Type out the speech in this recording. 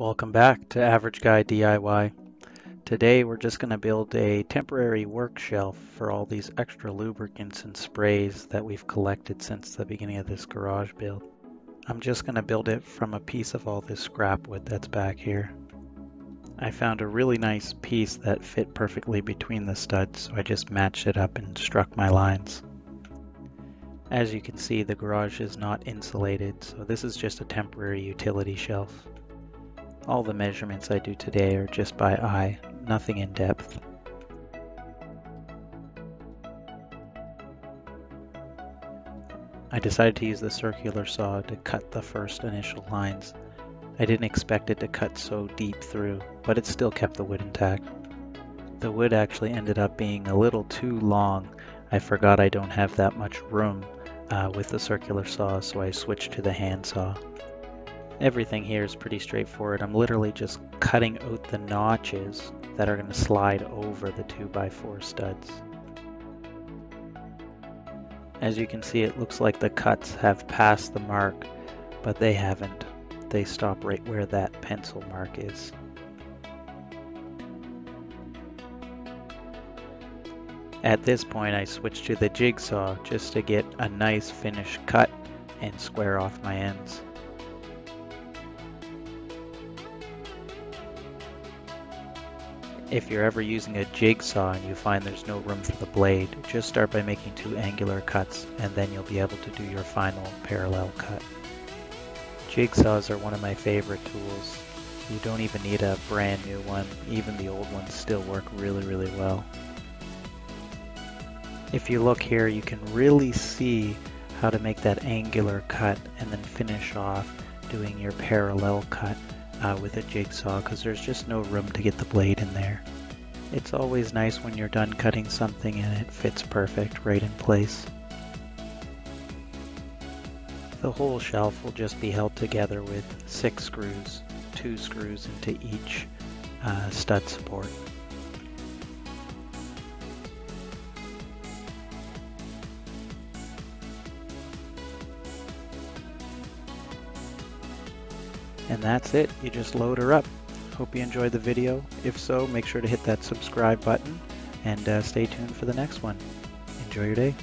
Welcome back to Average Guy DIY. Today we're just going to build a temporary work shelf for all these extra lubricants and sprays that we've collected since the beginning of this garage build. I'm just going to build it from a piece of all this scrap wood that's back here. I found a really nice piece that fit perfectly between the studs so I just matched it up and struck my lines. As you can see the garage is not insulated so this is just a temporary utility shelf. All the measurements I do today are just by eye, nothing in depth. I decided to use the circular saw to cut the first initial lines. I didn't expect it to cut so deep through, but it still kept the wood intact. The wood actually ended up being a little too long. I forgot I don't have that much room uh, with the circular saw, so I switched to the hand saw. Everything here is pretty straightforward. I'm literally just cutting out the notches that are going to slide over the 2x4 studs. As you can see, it looks like the cuts have passed the mark, but they haven't. They stop right where that pencil mark is. At this point, I switch to the jigsaw just to get a nice finished cut and square off my ends. If you're ever using a jigsaw and you find there's no room for the blade, just start by making two angular cuts and then you'll be able to do your final parallel cut. Jigsaws are one of my favorite tools. You don't even need a brand new one, even the old ones still work really really well. If you look here you can really see how to make that angular cut and then finish off doing your parallel cut uh, with a jigsaw because there's just no room to get the blade in there. It's always nice when you're done cutting something and it fits perfect right in place. The whole shelf will just be held together with six screws, two screws into each uh, stud support. And that's it, you just load her up. Hope you enjoyed the video. If so, make sure to hit that subscribe button and uh, stay tuned for the next one. Enjoy your day.